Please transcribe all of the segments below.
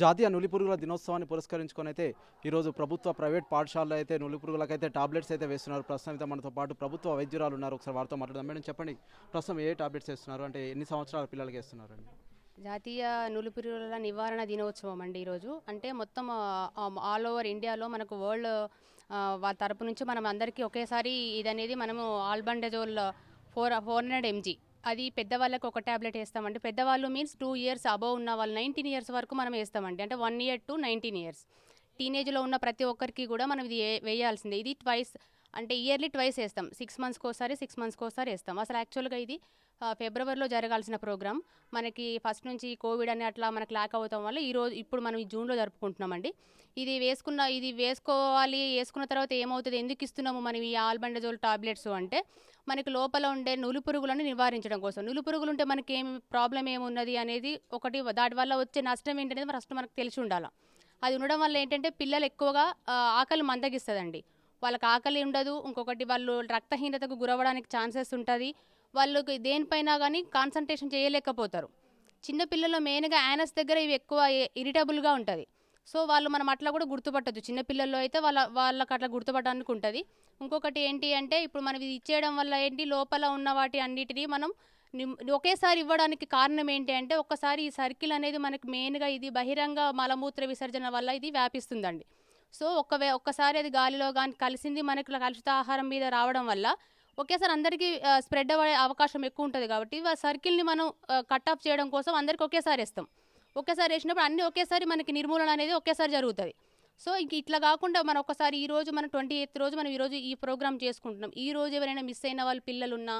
జాతీయ నులిపురుగుల దినోత్సవాన్ని పురస్కరించుకొని అయితే ఈరోజు ప్రభుత్వ ప్రైవేట్ పాఠశాలలో అయితే నులిపురుగులకైతే టాబ్లెట్స్ అయితే వేస్తున్నారు. ప్రస్తుతం అయితే మనతో పాటు ప్రభుత్వ వైద్యురాలు ఉన్నారు. ఒకసారి వారితో మాట్లాడదాం. మేడం చెప్పండి. ప్రస్తుతం ఏ టాబ్లెట్స్ వేస్తున్నారు? అంటే ఎన్ని సంవత్సరాల పిల్లలకి వేస్తున్నారు అండి జాతీయ నులిపురుగుల నివారణ దినోత్సవం అండి ఈరోజు. అంటే మొత్తం ఆల్ ఓవర్ ఇండియాలో మనకు వరల్డ్ వాళ్ళ తరపు నుంచి మనం అందరికీ ఒకేసారి ఇదనేది మనము albendazole four four hundred mg అది పెద్దవాళ్ళకి ఒక ట్యాబ్లెట్ వేస్తామండి. పెద్దవాళ్ళు మీన్స్ టూ ఇయర్స్ అబోవ్ ఉన్న వాళ్ళు నైన్టీన్ ఇయర్స్ వరకు మనం వేస్తామండి. అంటే one year to nineteen years టీనేజ్లో ఉన్న ప్రతి ఒక్కరికి కూడా మనం ఇది వేయాల్సిందే. ఇది ట్వైస్ అంటే ఇయర్లీ ట్వైస్ వేస్తాం. సిక్స్ మంత్స్కి ఒకసారి సిక్స్ మంత్స్కి ఒకసారి వేస్తాం. అసలు యాక్చువల్గా ఇది ఫిబ్రవరిలో జరగాల్సిన ప్రోగ్రామ్ మనకి ఫస్ట్ నుంచి కోవిడ్ అని అట్లా మనకు లాక్ అవుతాం వల్ల ఈ రోజు ఇప్పుడు మనం ఈ జూన్లో జరుపుకుంటున్నామండి. ఇది వేసుకున్న ఇది వేసుకోవాలి వేసుకున్న తర్వాత ఏమవుతుంది ఎందుకు ఇస్తున్నాము మనం ఈ ఆల్బండజోల్ టాబ్లెట్స్ అంటే మనకి లోపల ఉండే నులు పురుగులను నివారించడం కోసం. నులు పురుగులు ఉంటే మనకి ఏమి ప్రాబ్లం ఏమున్నది అనేది ఒకటి దాటి వల్ల వచ్చే నష్టం ఏంటనేది ఫస్ట్ మనకు తెలిసి ఉండాలి. అది ఉండడం వల్ల ఏంటంటే పిల్లలు ఎక్కువగా ఆకలి మందగిస్తుందండి. వాళ్ళకి ఆకలి ఉండదు ఇంకొకటి వాళ్ళు రక్తహీనతకు గురవడానికి ఛాన్సెస్ ఉంటుంది. వాళ్ళకి దేనిపైన కానీ కాన్సన్ట్రేషన్ చేయలేకపోతారు. చిన్నపిల్లలు మెయిన్గా యానస్ దగ్గర ఇవి ఎక్కువ ఇరిటబుల్గా ఉంటుంది. సో వాళ్ళు మనం అట్లా కూడా గుర్తుపట్టదు చిన్నపిల్లల్లో అయితే వాళ్ళ వాళ్ళకి అట్లా గుర్తుపట్టడానికి ఉంటుంది. ఇంకొకటి ఏంటి అంటే ఇప్పుడు మనం ఇది ఇచ్చేయడం వల్ల ఏంటి లోపల ఉన్న వాటి అన్నిటినీ మనం ఒకేసారి ఇవ్వడానికి కారణం ఏంటి అంటే ఒక్కసారి ఈ సర్కిల్ అనేది మనకి మెయిన్గా ఇది బహిరంగ మలమూత్ర విసర్జన వల్ల ఇది వ్యాపిస్తుందండి. సో ఒకవే ఒక్కసారి అది గాలిలో కానీ కలిసింది మనకి కలుషిత ఆహారం మీద రావడం వల్ల ఒకేసారి అందరికీ స్ప్రెడ్ అవ్వే అవకాశం ఎక్కువ ఉంటుంది కాబట్టి ఆ సర్కిల్ని మనం కట్ ఆఫ్ చేయడం కోసం అందరికి ఒకేసారి వేస్తాం. ఒకేసారి వేసినప్పుడు అన్ని ఒకేసారి మనకి నిర్మూలన అనేది ఒకేసారి జరుగుతుంది. సో ఇంక ఇట్లా కాకుండా మనం ఒకసారి ఈ రోజు మనం ట్వంటీ ఎయిత్ రోజు మనం ఈరోజు ఈ ప్రోగ్రామ్ చేసుకుంటున్నాం. ఈ రోజు ఎవరైనా మిస్ అయిన వాళ్ళ పిల్లలు ఉన్నా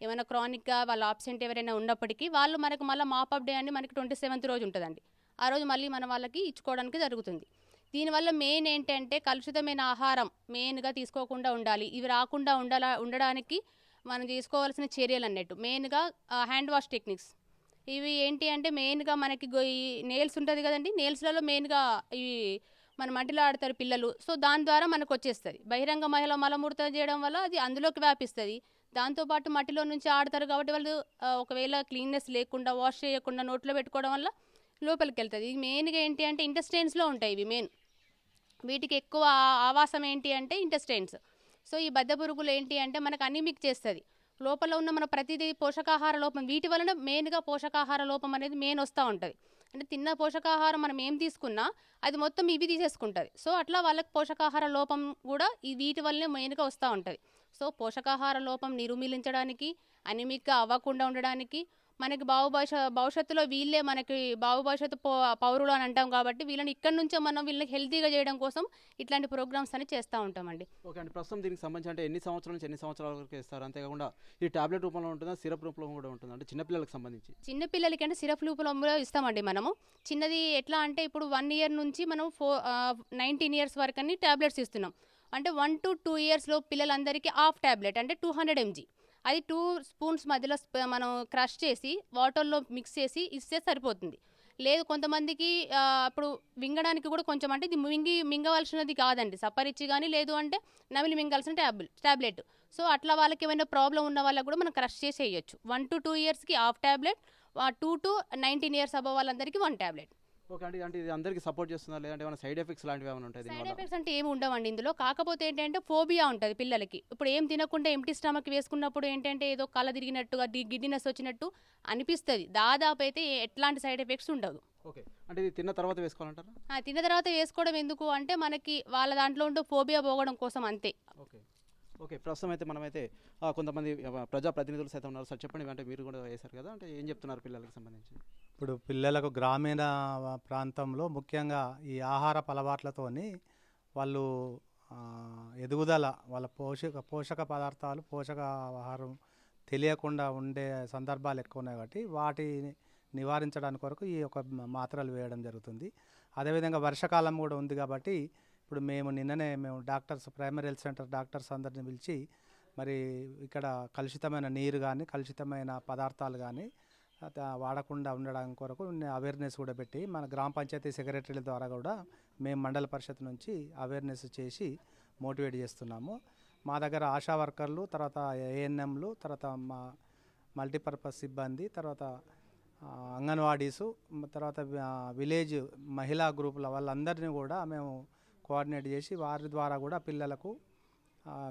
ఏమైనా క్రానిక్గా వాళ్ళ ఆబ్సెంట్ ఎవరైనా ఉన్నప్పటికీ వాళ్ళు మనకు మళ్ళీ మాపప్ డే అని మనకి ట్వంటీ సెవెంత్ రోజు ఉంటుందండి. ఆ రోజు మళ్ళీ మన వాళ్ళకి ఇచ్చుకోవడానికి జరుగుతుంది. దీనివల్ల మెయిన్ ఏంటంటే కలుషితమైన ఆహారం మెయిన్గా తీసుకోకుండా ఉండాలి. ఇవి రాకుండా ఉండాల ఉండడానికి మనం తీసుకోవాల్సిన చర్యలు అన్నట్టు మెయిన్గా హ్యాండ్ వాష్ టెక్నిక్స్ ఇవి ఏంటి అంటే మెయిన్గా మనకి నేల్స్ ఉంటుంది కదండి నేల్స్లలో మెయిన్గా ఇవి మన మట్టిలో ఆడతారు పిల్లలు. సో దాని ద్వారా మనకు వచ్చేస్తుంది. బహిరంగ మహిళ మలమూర్త చేయడం వల్ల అది అందులోకి వ్యాపిస్తుంది. దాంతోపాటు మట్టిలో నుంచి ఆడతారు కాబట్టి వాళ్ళు ఒకవేళ క్లీన్నెస్ లేకుండా వాష్ చేయకుండా నోట్లో పెట్టుకోవడం వల్ల లోపలికి వెళ్తుంది. ఇది మెయిన్గా ఏంటి అంటే ఇంటెస్టైన్స్లో ఉంటాయి ఇవి మెయిన్. వీటికి ఎక్కువ ఆవాసం ఏంటి అంటే ఇంటెస్టైన్స్ సో ఈ బద్ద పురుగులు ఏంటి అంటే మనకు అనిమిక్ చేస్తుంది. లోపల ఉన్న మన ప్రతిదీ పోషకాహార లోపం వీటి వలన మెయిన్గా పోషకాహార లోపం అనేది మెయిన్ వస్తూ ఉంటుంది. అంటే తిన్న పోషకాహారం మనం ఏం తీసుకున్నా అది మొత్తం ఇవి తీసేసుకుంటుంది. సో అట్లా వాళ్ళకి పోషకాహార లోపం కూడా ఈ వీటి వల్లనే మెయిన్గా వస్తూ ఉంటుంది. సో పోషకాహార లోపం నిర్మూలించడానికి అనిమిక్గా అవ్వకుండా ఉండడానికి మనకి బావు భవిష్య భవిష్యత్తులో వీళ్ళే మనకి బావు భవిష్యత్తు పౌరులు అని అంటాం కాబట్టి వీళ్ళని ఇక్కడ నుంచే మనం వీళ్ళని హెల్తీగా చేయడం కోసం ఇట్లాంటి ప్రోగ్రామ్స్ అని చేస్తూ ఉంటామండి. ఓకే అండి. ప్రస్తుతం దీనికి సంబంధించి అంటే ఎన్ని సంవత్సరాల నుంచి ఎన్ని సంవత్సరాల వరకు వేస్తారు అంతేకాకుండా ఈ టాబ్లెట్ రూపంలో ఉంటుందా? సిరప్ రూపంలో కూడా ఉంటుందా? అంటే చిన్నపిల్లలకు సంబంధించి. చిన్న పిల్లలకి అంటే సిరప్ రూపంలో ఇస్తామండి మనము. చిన్నది ఎట్లా అంటే ఇప్పుడు వన్ ఇయర్ నుంచి మనం ఫోర్ నైన్టీన్ ఇయర్స్ వరకు అని టాబ్లెట్స్ ఇస్తున్నాం. అంటే వన్ టు టూ ఇయర్స్లో పిల్లలందరికీ హాఫ్ టాబ్లెట్ అంటే టూ హండ్రెడ్ ఎంజీ. అది టూ స్పూన్స్ మధ్యలో మనం క్రష్ చేసి వాటర్లో మిక్స్ చేసి ఇస్తే సరిపోతుంది. లేదు కొంతమందికి అప్పుడు ఇప్పుడు మింగడానికి కూడా కొంచెం అంటే ఇది మింగి మింగవలసినది కాదండి. సప్పరిచ్చి కానీ లేదు అంటే నమిలి మింగాల్సిన ట్యాబ్లెట్ ట్యాబ్లెట్ సో అట్లా వాళ్ళకి ఏమైనా ప్రాబ్లం ఉన్న వాళ్ళకి కూడా మనం క్రష్ చేసి వేయచ్చు వన్ టు టూ ఇయర్స్కి half tablet two to nineteen years above వాళ్ళందరికీ వన్ ట్యాబ్లెట్ ఓకే అంటే అంటే ఇది అందరికీ సపోర్ట్ చేస్తుందా? లేదంటే ఏమైనా సైడ్ ఎఫెక్ట్స్ లాంటివి ఏమైనా ఉంటాయి సైడ్ ఎఫెక్ట్స్ అంటే ఏమి ఉండవండి. ఇందులో కాకపోతే ఏంటంటే ఫోబియా ఉంటుంది పిల్లలకి. ఇప్పుడు ఏం తినకుండా ఎంటీ స్టమక్ వేసుకున్నప్పుడు ఏంటంటే ఏదో కళ్ళ తిరిగినట్టుగా గిడ్డినెస్ వచ్చినట్టు అనిపిస్తుంది. దాదాపు అయితే ఎట్లాంటి సైడ్ ఎఫెక్ట్స్ ఉండదు ఓకే అంటే ఇది తిన్న తర్వాత వేసుకోవాలంటారా? తిన్న తర్వాత వేసుకోవడం ఎందుకు అంటే మనకి వాళ్ళ దాంట్లో ఉండే ఫోబియా పోగడం కోసం అంతే. ఓకే ఓకే ప్రస్తుతం అయితే మనమైతే కొంతమంది ప్రజాప్రతినిధులు సైతం ఉన్నారు. సార్ చెప్పండి అంటే మీరు కూడా వేశారు కదా అంటే ఏం చెప్తున్నారు పిల్లలకు సంబంధించి? ఇప్పుడు పిల్లలకు గ్రామీణ ప్రాంతంలో ముఖ్యంగా ఈ ఆహారపు అలవాట్లతోని వాళ్ళు ఎదుగుదల వాళ్ళ పోషక పోషక పదార్థాలు పోషక ఆహారం తెలియకుండా ఉండే సందర్భాలు ఎక్కువ ఉన్నాయి కాబట్టి వాటిని నివారించడానికి కొరకు ఈ యొక్క మాత్రలు వేయడం జరుగుతుంది. అదేవిధంగా వర్షాకాలం కూడా ఉంది కాబట్టి ఇప్పుడు మేము నిన్ననే మేము doctors primary health centre doctors అందరిని పిలిచి మరి ఇక్కడ కలుషితమైన నీరు కానీ కలుషితమైన పదార్థాలు కానీ వాడకుండా ఉండడం కొరకు అవేర్నెస్ కూడా పెట్టి మన గ్రామ పంచాయతీ సెక్రటరీల ద్వారా కూడా మేము మండల పరిషత్ నుంచి అవేర్నెస్ చేసి మోటివేట్ చేస్తున్నాము. మా దగ్గర ఆశా వర్కర్లు తర్వాత ఏఎన్ఎంలు తర్వాత మా మల్టీపర్పస్ సిబ్బంది తర్వాత అంగన్వాడీసు తర్వాత విలేజ్ మహిళా గ్రూపుల వాళ్ళందరినీ కూడా మేము కోఆర్డినేట్ చేసి వారి ద్వారా కూడా పిల్లలకు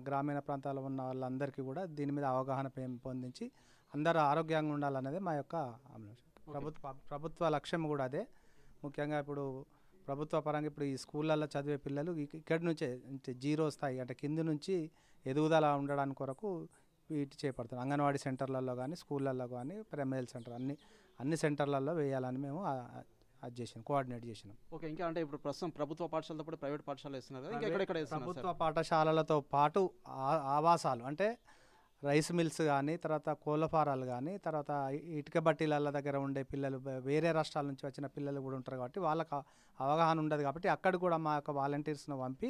గ్రామీణ ప్రాంతాల్లో ఉన్న వాళ్ళందరికీ కూడా దీని మీద అవగాహన పెంపొందించి అందరూ ఆరోగ్యంగా ఉండాలనేది మా యొక్క. ప్రభుత్వ ప్రభుత్వ లక్ష్యం కూడా అదే. ముఖ్యంగా ఇప్పుడు ప్రభుత్వ పరంగా ఇప్పుడు ఈ స్కూళ్ళల్లో చదివే పిల్లలు ఇక- ఇక్కడి నుంచే జీరో స్థాయి అంటే కింది నుంచి ఎదుగుదల ఉండడానికి కొరకు వీటి చేపడుతున్నాం. అంగన్వాడీ సెంటర్లలో కానీ స్కూళ్ళల్లో కానీ ప్రైమరీ సెంటర్ అన్ని అన్ని సెంటర్లలో వేయాలని మేము అది చేసినాం కోఆర్డినేట్ చేసినాం. ఓకే. ఇంకా అంటే ఇప్పుడు ప్రస్తుతం ప్రభుత్వ పాఠశాలతో పాటు ప్రైవేట్ పాఠశాలలు వేస్తున్నారు ప్రభుత్వ పాఠశాలలతో పాటు ఆవాసాలు అంటే రైస్ మిల్స్ కానీ తర్వాత కోళ్ళ ఫారాలు కానీ తర్వాత ఇటుక బట్టీల దగ్గర ఉండే పిల్లలు వేరే రాష్ట్రాల నుంచి వచ్చిన పిల్లలు కూడా ఉంటారు కాబట్టి వాళ్ళకి అవగాహన ఉండదు కాబట్టి అక్కడ కూడా మా యొక్క వాలంటీర్స్ను పంపి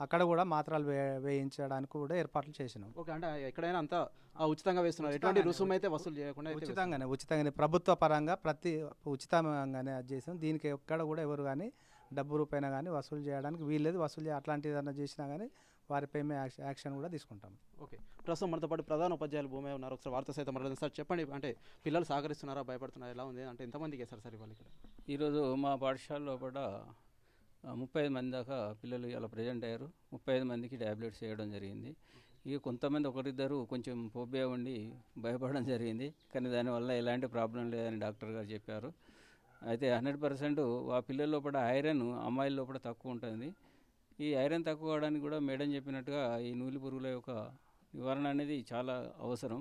అక్కడ కూడా మాత్రలు వే వేయించడానికి కూడా ఏర్పాట్లు చేసినాం. ఓకే. అంటే ఎక్కడైనా అంతా ఉచితంగా వేస్తున్నారు. ఎటువంటి రుసుము అయితే వసూలు చేయకుండా. ఉచితంగానే ఉచితంగానే. ప్రభుత్వ పరంగా ప్రతి ఉచితంగానే అది చేసాం దీనికి ఎక్కడ కూడా ఎవరు కానీ డబ్బు రూపాయన కానీ వసూలు చేయడానికి వీల్లేదు. వసూలు అట్లాంటిది ఏదైనా చేసినా కానీ వారిపై మేము యాక్షన్ యాక్షన్ కూడా తీసుకుంటాం ఓకే. ప్రస్తుతం మనతో పాటు ప్రధాన ఉపాధ్యాయులు భూమి ఉన్నారు. ఒకసారి వార్త సైతం మాట్లాడండి సార్ చెప్పండి. అంటే పిల్లలు సహకరిస్తున్నారా భయపడుతున్నారా ఎలా ఉంది? అంటే ఎంతమందికి వేస్తారు సార్ ఇవాళ ఇక్కడ? ఈరోజు మా పాఠశాలలో కూడా ముప్పై ఐదు మంది దాకా పిల్లలు ఇలా ప్రజెంట్ అయ్యారు. ముప్పై ఐదు మందికి ట్యాబ్లెట్స్ వేయడం జరిగింది. ఇక కొంతమంది ఒకరిద్దరు కొంచెం ఫోబియా ఉండి భయపడడం జరిగింది. కానీ దానివల్ల ఎలాంటి ప్రాబ్లం లేదని డాక్టర్ గారు చెప్పారు. అయితే హండ్రెడ్ పర్సెంట్ ఆ పిల్లల లోపల ఐరన్ అమ్మాయిల లోపల తక్కువ ఉంటుంది. ఈ ఐరన్ తక్కువ అవడానికి కూడా మేడం చెప్పినట్టుగా ఈ నూలి పురుగుల యొక్క నివారణ అనేది చాలా అవసరం.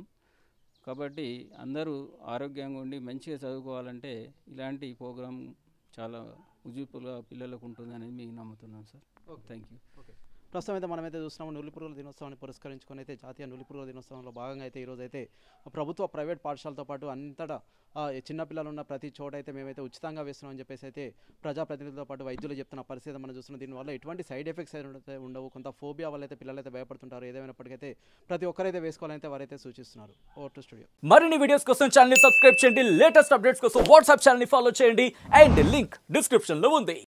కాబట్టి అందరూ ఆరోగ్యంగా ఉండి మంచిగా చదువుకోవాలంటే ఇలాంటి ప్రోగ్రాం చాలా ఉజుపుగా పిల్లలకు ఉంటుందని మీకు నమ్ముతున్నాను సార్. థ్యాంక్ యూ ప్రస్తుతం అయితే మనమైతే చూస్తున్నాము నులి పురుగుల దినోత్సవాన్ని పురస్కరించుకొని అయితే జాతీయ నులిపురుగుల దినోత్సవంలో భాగంగా అయితే ఈరోజు అయితే ప్రభుత్వ ప్రైవేట్ పాఠశాలతో పాటు అంతటా చిన్నపిల్లలు ఉన్న ప్రతి చోట అయితే మేమైతే ఉచితంగా వేస్తున్నామని చెప్పేసి అయితే ప్రజాప్రతినిధులతో పాటు వైద్యులు చెప్తున్న పరిస్థితి మనం చూస్తున్నాం. దీనివల్ల ఎటువంటి సైడ్ ఎఫెక్ట్స్ అయితే ఉండవు కొంత ఫోబియా వల్ల అయితే పిల్లలు అయితే భయపడుతుంటారు. ఏదేమైనప్పటికైతే ప్రతి ఒక్కరైతే వేసుకోవాలని అయితే వారైతే సూచిస్తున్నారు. O two studio. మరిన్ని వీడియోస్ కోసం ఛానల్ సబ్స్క్రైబ్ చేయండి. లేటెస్ట్ అప్డేట్స్ కోసం వాట్సాప్ ఛానల్ ఫాలో చేయండి. అండ్ లింక్ డిస్క్రిప్షన్లో ఉంది.